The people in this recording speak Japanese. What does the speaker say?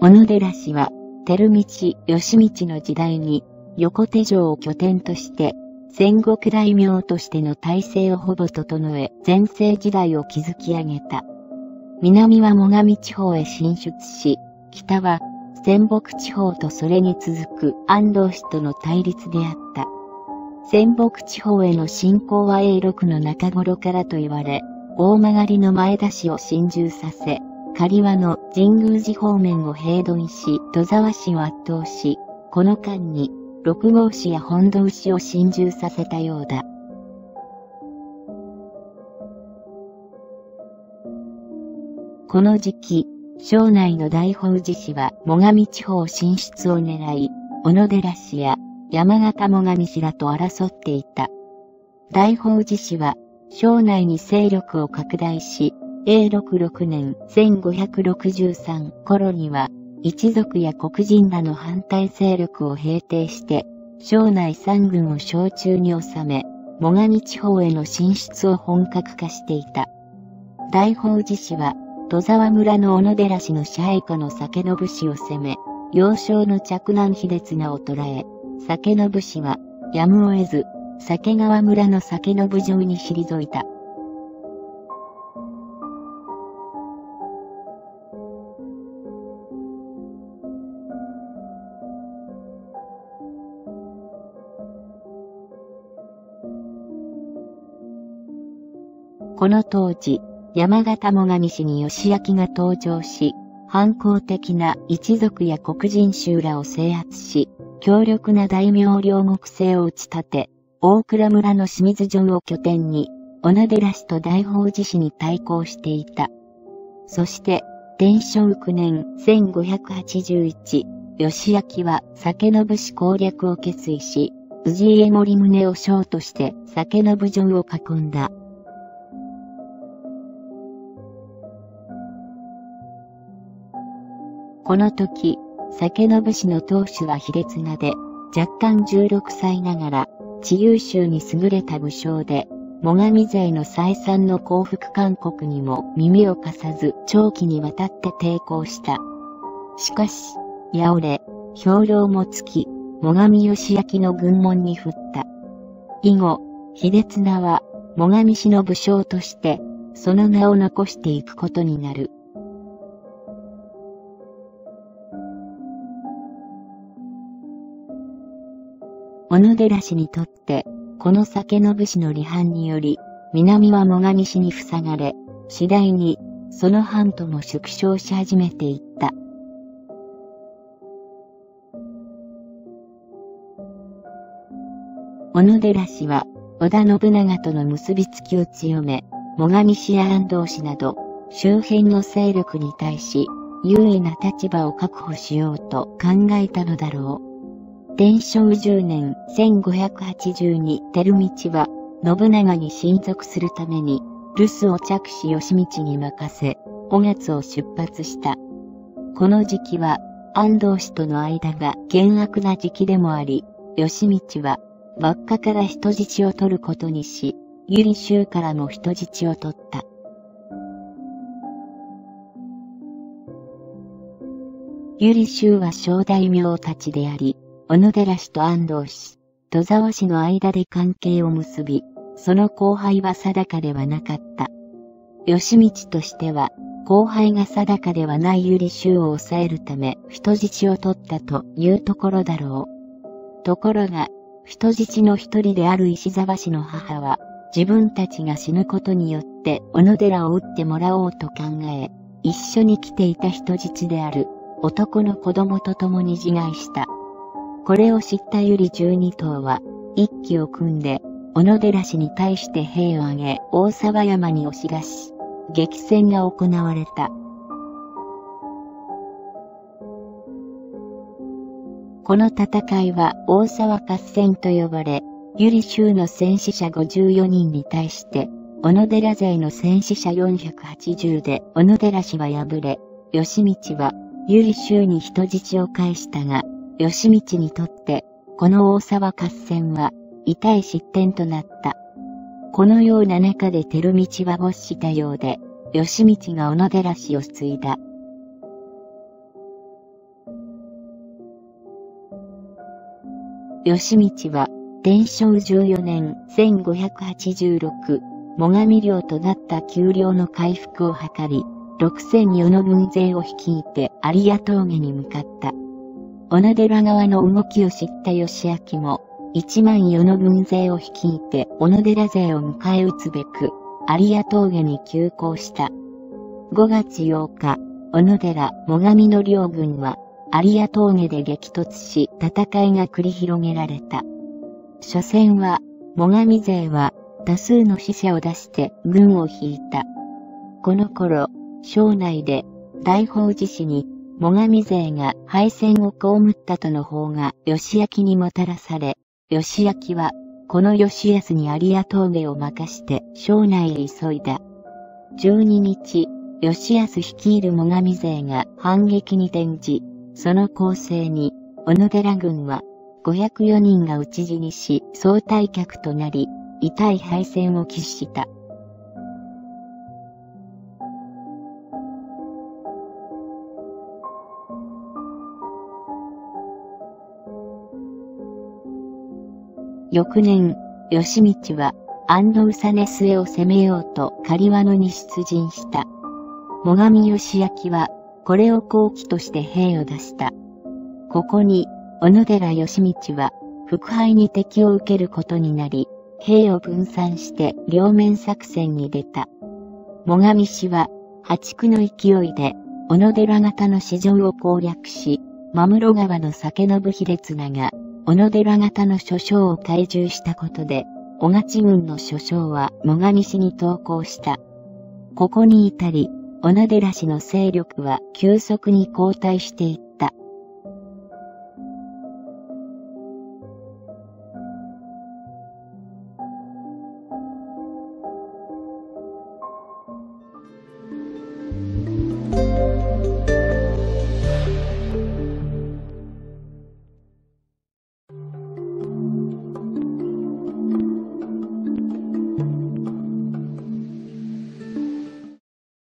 小野寺氏は、照道義道の時代に、横手城を拠点として、戦国大名としての体制をほぼ整え、前世時代を築き上げた。南は最上地方へ進出し、北は仙北地方とそれに続く安藤氏との対立であった。仙北地方への侵攻は永禄の中頃からと言われ、大曲の前田氏を侵入させ、狩輪の神宮寺方面を平頓し、戸沢氏を圧倒し、この間に、六号氏や本土氏を侵入させたようだ。この時期、省内の大宝寺氏は最上地方進出を狙い、小野寺氏や山形最上氏らと争っていた。大宝寺氏は、省内に勢力を拡大し、永禄6年1563頃には、一族や黒人らの反対勢力を平定して、省内三軍を小中に収め、最上地方への進出を本格化していた。大宝寺氏は、戸沢村の小野寺氏の支配下の酒の武士を攻め、幼少の着難卑劣なを捉え、酒の武士は、やむを得ず、酒川村の酒の部城に退いた。この当時、山形最上氏に義明が登場し、反抗的な一族や黒人衆らを制圧し、強力な大名両国制を打ち立て、大倉村の清水城を拠点に、小野寺氏と大宝寺氏に対抗していた。そして、天正9年1581、義明は酒の武士攻略を決意し、氏家森宗を将として酒の武城を囲んだ。この時、酒の武士の当主は卑劣なで、若干16歳ながら、地優秀に優れた武将で、最上勢の再三の降伏勧告にも耳を貸さず長期にわたって抵抗した。しかし、八折れ、兵糧も尽き、最上義明の軍門に振った。以後、卑劣なは、最上氏の武将として、その名を残していくことになる。小野寺氏にとって、この酒の武士の離反により、南は最上氏に塞がれ、次第に、その藩とも縮小し始めていった。小野寺氏は、織田信長との結びつきを強め、最上氏や安藤氏など、周辺の勢力に対し、優位な立場を確保しようと考えたのだろう。天正10年1582照道は、信長に親族するために、留守を着手義道に任せ、5月を出発した。この時期は、安藤氏との間が険悪な時期でもあり、義道は、輪っかから人質を取ることにし、由利州からも人質を取った。由利州は小大名たちであり、小野寺氏と安藤氏、戸沢氏の間で関係を結び、その後輩は定かではなかった。義道としては、後輩が定かではないゆり衆を抑えるため人質を取ったというところだろう。ところが、人質の一人である石沢氏の母は、自分たちが死ぬことによって小野寺を撃ってもらおうと考え、一緒に来ていた人質である男の子供と共に自害した。これを知ったゆり十二頭は、一騎を組んで、小野寺氏に対して兵を挙げ、大沢山に押し出し、激戦が行われた。この戦いは大沢合戦と呼ばれ、ゆり州の戦死者54人に対して、小野寺勢の戦死者480で小野寺氏は敗れ、義道はゆり州に人質を返したが、義道にとって、この大沢合戦は、痛い失点となった。このような中で照道は没したようで、義道が小野寺氏を継いだ。義道は、天正14年1586、最上領となった丘陵の回復を図り、6004の軍勢を率いて有谷峠に向かった。小野寺側の動きを知った義明も、一万余の軍勢を率いて小野寺勢を迎え撃つべく、有谷峠に急行した。5月8日、小野寺、最上の両軍は、有谷峠で激突し、戦いが繰り広げられた。初戦は、最上勢は、多数の死者を出して軍を引いた。この頃、省内で、大宝寺市に、最上勢が敗戦を被ったとの方が、義明にもたらされ、義明は、この義康に有谷峠を任して省内へ急いだ。12日、義康率いる最上勢が反撃に転じ、その構成に、小野寺軍は、504人が討ち死にし、総退却となり、痛い敗戦を喫した。翌年、義道は、安藤実末を攻めようと狩輪野に出陣した。最上義明は、これを後期として兵を出した。ここに、小野寺義道は、腹敗に敵を受けることになり、兵を分散して両面作戦に出た。最上氏は、破竹の勢いで、小野寺型の市場を攻略し、真室川の酒信秀綱が、小野寺型の諸将を懐柔したことで、小勝軍の諸将は最上氏に投降した。ここに至り、小野寺氏の勢力は急速に後退していった。